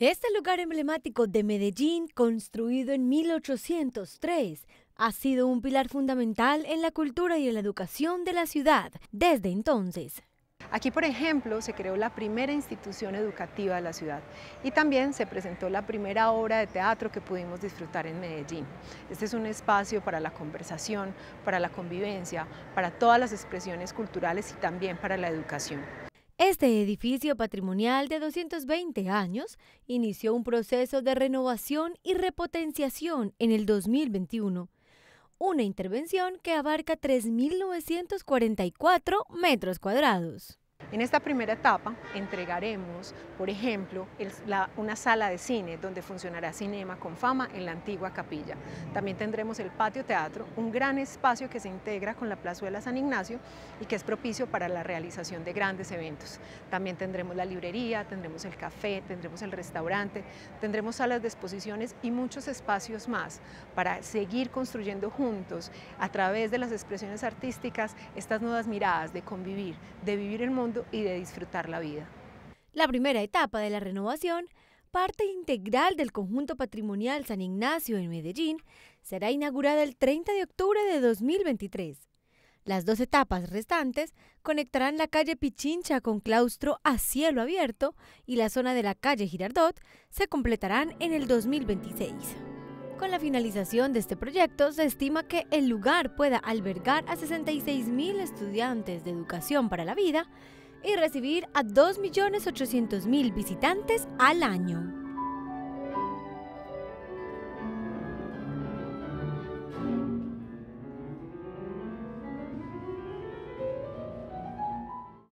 Este lugar emblemático de Medellín, construido en 1803, ha sido un pilar fundamental en la cultura y en la educación de la ciudad desde entonces. Aquí, por ejemplo, se creó la primera institución educativa de la ciudad y también se presentó la primera obra de teatro que pudimos disfrutar en Medellín. Este es un espacio para la conversación, para la convivencia, para todas las expresiones culturales y también para la educación. Este edificio patrimonial de 220 años inició un proceso de renovación y repotenciación en el 2021, una intervención que abarca 3.944 metros cuadrados. En esta primera etapa entregaremos, por ejemplo, una sala de cine donde funcionará Cinema con Fama en la antigua capilla. También tendremos el patio teatro, un gran espacio que se integra con la plazuela San Ignacio y que es propicio para la realización de grandes eventos. También tendremos la librería, tendremos el café, tendremos el restaurante, tendremos salas de exposiciones y muchos espacios más para seguir construyendo juntos a través de las expresiones artísticas estas nuevas miradas de convivir, de vivir el mundo y de disfrutar la vida. La primera etapa de la renovación, parte integral del conjunto patrimonial San Ignacio en Medellín, será inaugurada el 30 de octubre de 2023. Las dos etapas restantes conectarán la calle Pichincha con claustro a cielo abierto y la zona de la calle Girardot se completarán en el 2026. Con la finalización de este proyecto, se estima que el lugar pueda albergar a 66.000 estudiantes de educación para la vida y recibir a 2.800.000 visitantes al año.